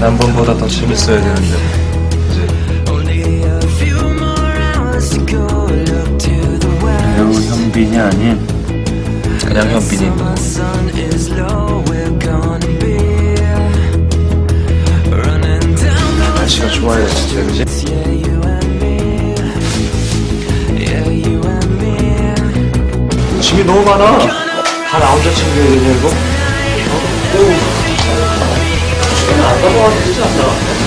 난번보다 더 재밌어야 되는데 배우 현빈이 아닌 그냥 현빈이 날씨가 좋아야 진짜 그지? 짐이 너무 많아 다 나 혼자 챙겨야 되냐 이거? 어? 老婆我要出去上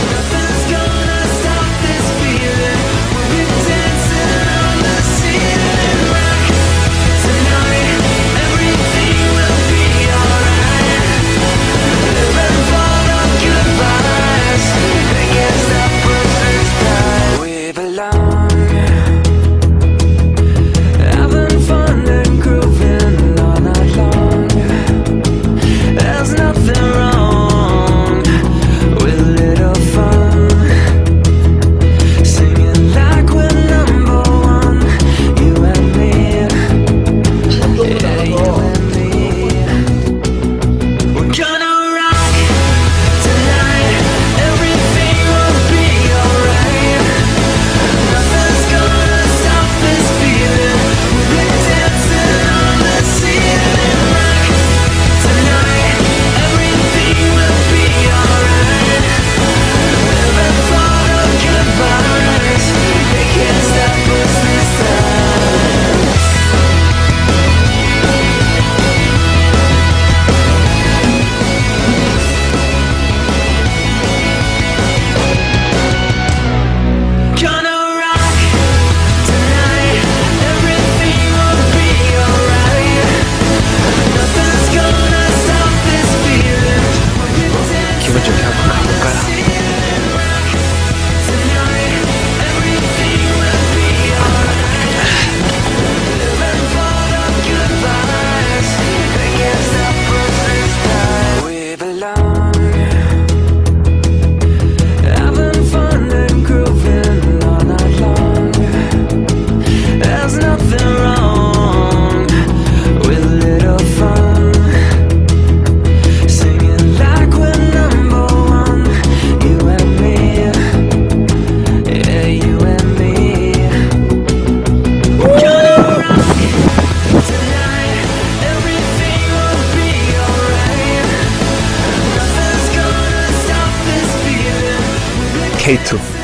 hate to.